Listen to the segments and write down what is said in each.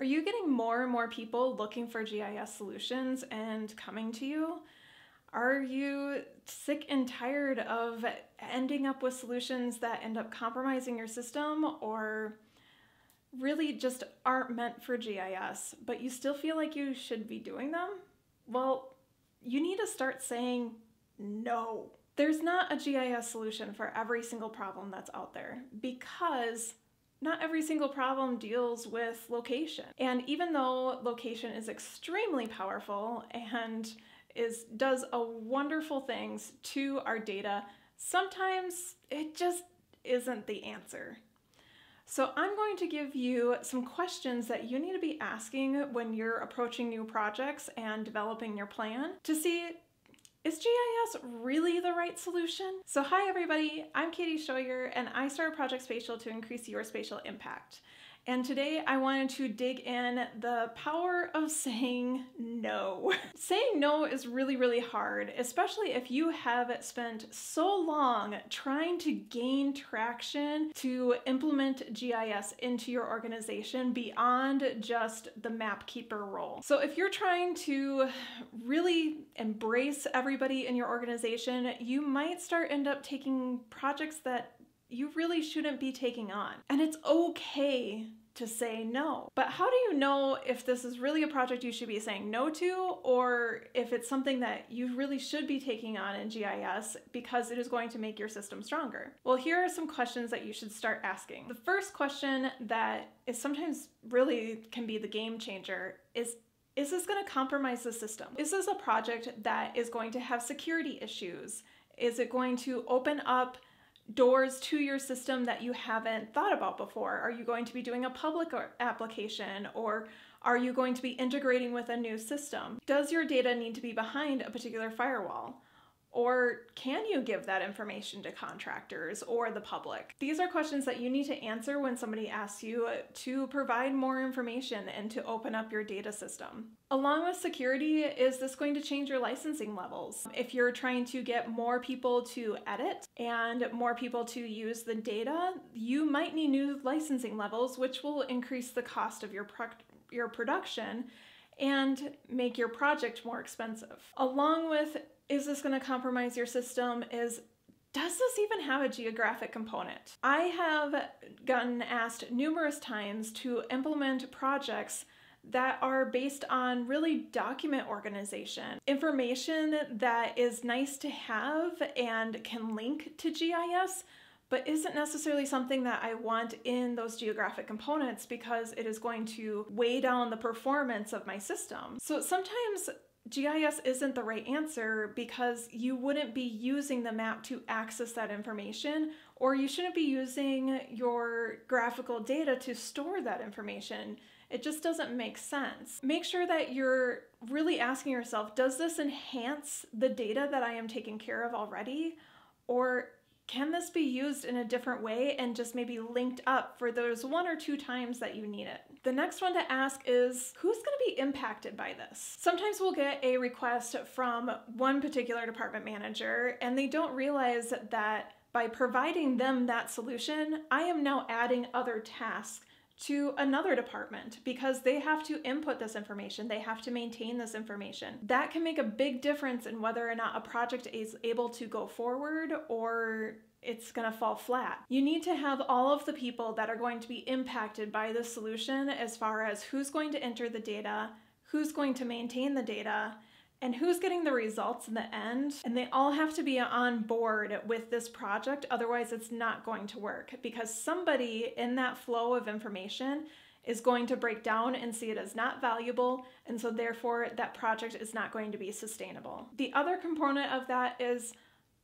Are you getting more and more people looking for GIS solutions and coming to you? Are you sick and tired of ending up with solutions that end up compromising your system or really just aren't meant for GIS, but you still feel like you should be doing them? Well, you need to start saying no. There's not a GIS solution for every single problem that's out there because not every single problem deals with location. And even though location is extremely powerful and is does a wonderful things to our data, sometimes it just isn't the answer. So I'm going to give you some questions that you need to be asking when you're approaching new projects and developing your plan to see is GIS really the right solution? So hi everybody, I'm Katie Scheurer and I started Project Spatial to increase your spatial impact. And today I wanted to dig in the power of saying no. saying no is really, really hard, especially if you have spent so long trying to gain traction to implement GIS into your organization beyond just the map keeper role. So if you're trying to really embrace everybody in your organization, you might start end up taking projects that you really shouldn't be taking on. And it's okay to say no. But how do you know if this is really a project you should be saying no to or if it's something that you really should be taking on in GIS because it is going to make your system stronger? Well, here are some questions that you should start asking. The first question that is sometimes really can be the game changer is is this going to compromise the system? Is this a project that is going to have security issues? Is it going to open up doors to your system that you haven't thought about before? Are you going to be doing a public application or are you going to be integrating with a new system? Does your data need to be behind a particular firewall? Or can you give that information to contractors or the public? These are questions that you need to answer when somebody asks you to provide more information and to open up your data system. Along with security, is this going to change your licensing levels? If you're trying to get more people to edit and more people to use the data, you might need new licensing levels, which will increase the cost of your, pro your production and make your project more expensive. Along with is this going to compromise your system? Is does this even have a geographic component? I have gotten asked numerous times to implement projects that are based on really document organization, information that is nice to have and can link to GIS, but isn't necessarily something that I want in those geographic components because it is going to weigh down the performance of my system. So sometimes GIS isn't the right answer because you wouldn't be using the map to access that information, or you shouldn't be using your graphical data to store that information. It just doesn't make sense. Make sure that you're really asking yourself does this enhance the data that I am taking care of already? Or can this be used in a different way and just maybe linked up for those one or two times that you need it? The next one to ask is who's going to be impacted by this? Sometimes we'll get a request from one particular department manager and they don't realize that by providing them that solution, I am now adding other tasks to another department because they have to input this information, they have to maintain this information. That can make a big difference in whether or not a project is able to go forward or it's going to fall flat. You need to have all of the people that are going to be impacted by the solution as far as who's going to enter the data, who's going to maintain the data, and who's getting the results in the end. And they all have to be on board with this project, otherwise, it's not going to work because somebody in that flow of information is going to break down and see it as not valuable, and so therefore that project is not going to be sustainable. The other component of that is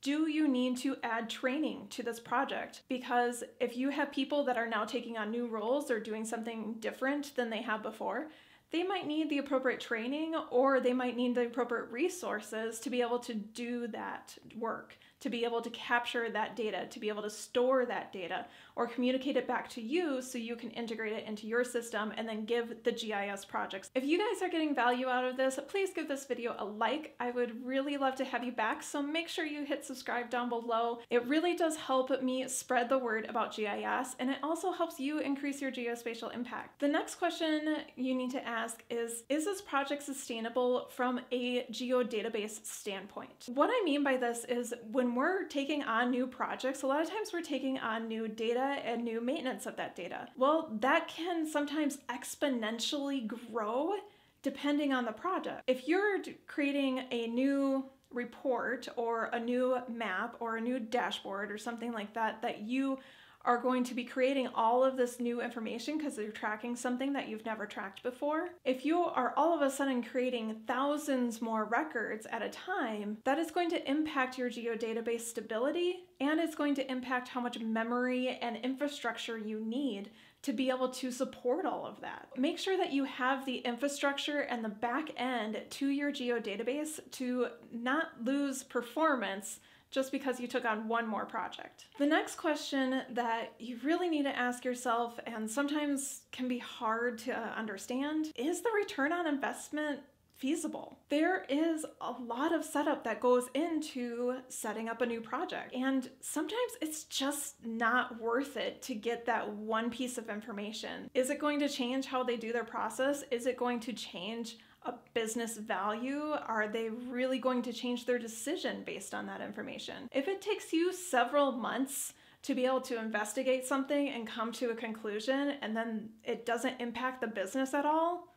do you need to add training to this project? Because if you have people that are now taking on new roles or doing something different than they have before, they might need the appropriate training or they might need the appropriate resources to be able to do that work, to be able to capture that data, to be able to store that data, or communicate it back to you so you can integrate it into your system and then give the GIS projects. If you guys are getting value out of this, please give this video a like. I would really love to have you back, so make sure you hit subscribe down below. It really does help me spread the word about GIS, and it also helps you increase your geospatial impact. The next question you need to ask is, is this project sustainable from a geodatabase standpoint? What I mean by this is when we're taking on new projects, a lot of times we're taking on new data and new maintenance of that data. Well, that can sometimes exponentially grow depending on the project. If you're creating a new report or a new map or a new dashboard or something like that that you are going to be creating all of this new information because you're tracking something that you've never tracked before. If you are all of a sudden creating thousands more records at a time, that is going to impact your geodatabase stability and it's going to impact how much memory and infrastructure you need to be able to support all of that. Make sure that you have the infrastructure and the back end to your geodatabase to not lose performance just because you took on one more project. The next question that you really need to ask yourself, and sometimes can be hard to uh, understand, is the return on investment feasible. There is a lot of setup that goes into setting up a new project, and sometimes it's just not worth it to get that one piece of information. Is it going to change how they do their process? Is it going to change a business value? Are they really going to change their decision based on that information? If it takes you several months to be able to investigate something and come to a conclusion and then it doesn't impact the business at all,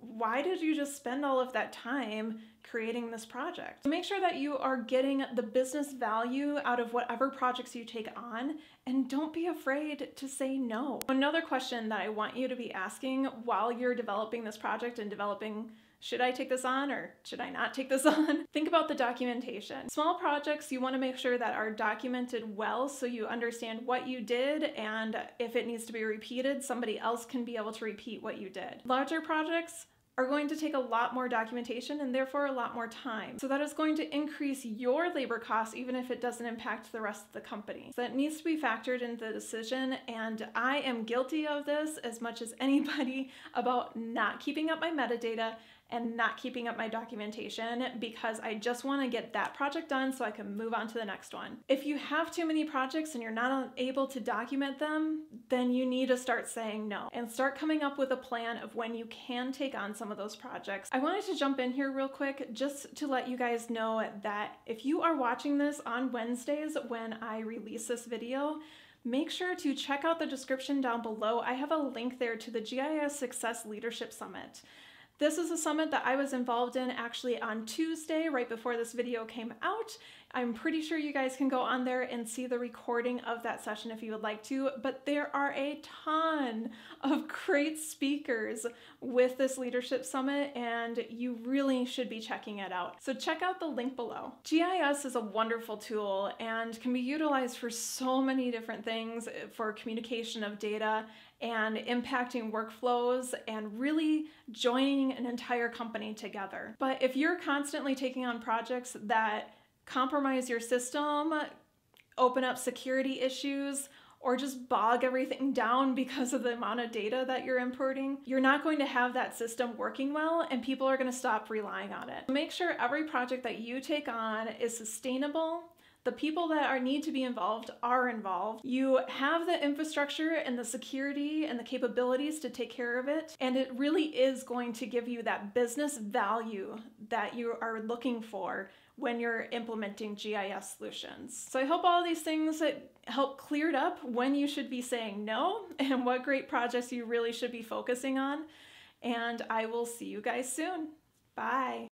why did you just spend all of that time creating this project? Make sure that you are getting the business value out of whatever projects you take on and don't be afraid to say no. Another question that I want you to be asking while you're developing this project and developing should I take this on or should I not take this on? Think about the documentation. Small projects, you want to make sure that are documented well so you understand what you did and if it needs to be repeated, somebody else can be able to repeat what you did. Larger projects, are going to take a lot more documentation and therefore a lot more time. So that is going to increase your labor costs even if it doesn't impact the rest of the company. So that needs to be factored into the decision and I am guilty of this as much as anybody about not keeping up my metadata and not keeping up my documentation because I just want to get that project done so I can move on to the next one. If you have too many projects and you're not able to document them, then you need to start saying no and start coming up with a plan of when you can take on some of those projects. I wanted to jump in here real quick just to let you guys know that if you are watching this on Wednesdays when I release this video, make sure to check out the description down below. I have a link there to the GIS Success Leadership Summit. This is a summit that I was involved in actually on Tuesday, right before this video came out. I'm pretty sure you guys can go on there and see the recording of that session if you would like to, but there are a ton of great speakers with this leadership summit and you really should be checking it out. So check out the link below. GIS is a wonderful tool and can be utilized for so many different things eh, for communication of data and impacting workflows and really joining an entire company together. But if you're constantly taking on projects that compromise your system, open up security issues, or just bog everything down because of the amount of data that you're importing, you're not going to have that system working well and people are going to stop relying on it. Make sure every project that you take on is sustainable the people that are need to be involved are involved. You have the infrastructure and the security and the capabilities to take care of it, and it really is going to give you that business value that you are looking for when you're implementing GIS solutions. So I hope all these things help cleared up when you should be saying no and what great projects you really should be focusing on. And I will see you guys soon. Bye.